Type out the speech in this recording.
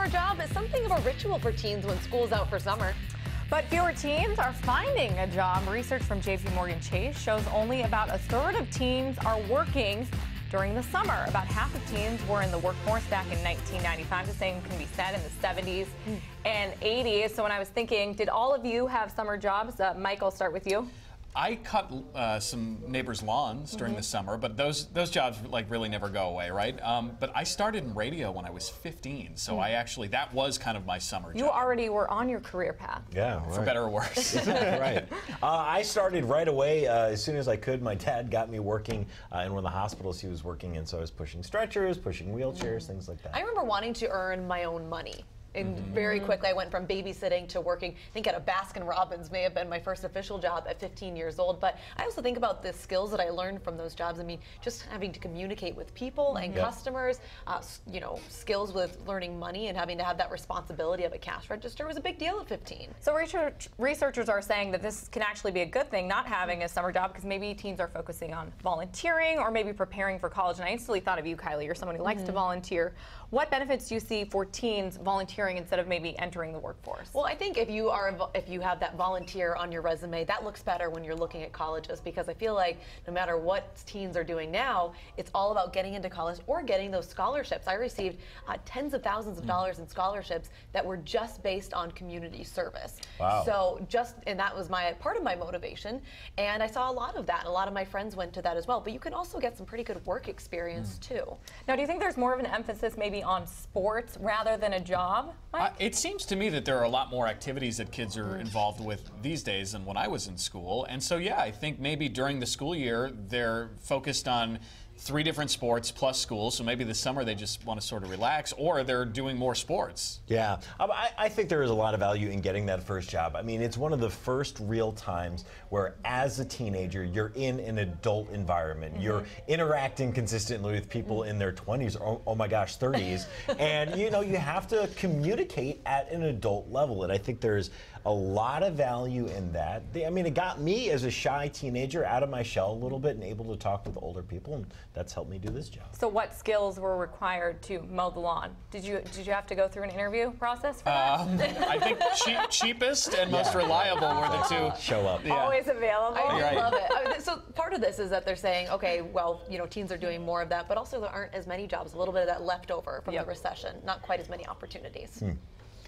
summer job is something of a ritual for teens when school's out for summer. But fewer teens are finding a job. Research from JP Morgan Chase shows only about a third of teens are working during the summer. About half of teens were in the workforce back in 1995. The same can be said in the 70s and 80s. So when I was thinking, did all of you have summer jobs? Uh, Mike, I'll start with you. I cut uh, some neighbors' lawns during the summer, but those those jobs like really never go away, right? Um, but I started in radio when I was 15, so I actually that was kind of my summer job. You job. already were on your career path. Yeah, for better or worse. right. Uh, I started right away uh, as soon as I could. My dad got me working uh, in one of the hospitals he was working in, so I was pushing stretchers, pushing wheelchairs, things like that. I remember wanting to earn my own money. And mm-hmm. very quickly, I went from babysitting to working. I think at a Baskin Robbins may have been my first official job at 15 years old. But I also think about the skills that I learned from those jobs. I mean, just having to communicate with people mm-hmm. and Yep. customers, uh, you know, skills with learning money and having to have that responsibility of a cash register was a big deal at 15. So research, researchers are saying that this can actually be a good thing, not having a summer job, because maybe teens are focusing on volunteering or maybe preparing for college. And I instantly thought of you, Kylie. You're someone who likes to mm-hmm. volunteer. What benefits do you see for teens volunteering instead of maybe entering the workforce? Well, I think if you are if you have that volunteer on your resume, that looks better when you're looking at colleges because I feel like no matter what teens are doing now, it's all about getting into college or getting those scholarships. I received uh, tens of thousands of dollars in scholarships that were just based on community service. Wow. So just and that was my part of my motivation, and I saw a lot of that. And a lot of my friends went to that as well. But you can also get some pretty good work experience too. now, do you think there's more of an emphasis maybe on sports rather than a job? Uh, it seems to me that there are a lot more activities that kids are involved with these days than when I was in school. And so, yeah, I think maybe during the school year, they're focused on three different sports plus school. So maybe this summer they just want to sort of relax, or they're doing more sports. Yeah, Um, I, I think there is a lot of value in getting that first job. I mean, it's one of the first real times where, as a teenager, you're in an adult environment. You're interacting consistently with people in their 20s, or, oh my gosh, 30s, and you know you have to communicate at an adult level. And I think there's a lot of value in that. I mean, it got me as a shy teenager out of my shell a little bit and able to talk with older people, and that's helped me do this job. so, what skills were required to mow the lawn? Did you did you have to go through an interview process for that? Um, I think cheap, cheapest and most Yeah. reliable were the two. Show up. Yeah. Always available. I Right. love it. I mean, so part of this is that they're saying, okay, well, you know, teens are doing more of that, but also there aren't as many jobs. A little bit of that leftover from Yep. the recession. Not quite as many opportunities.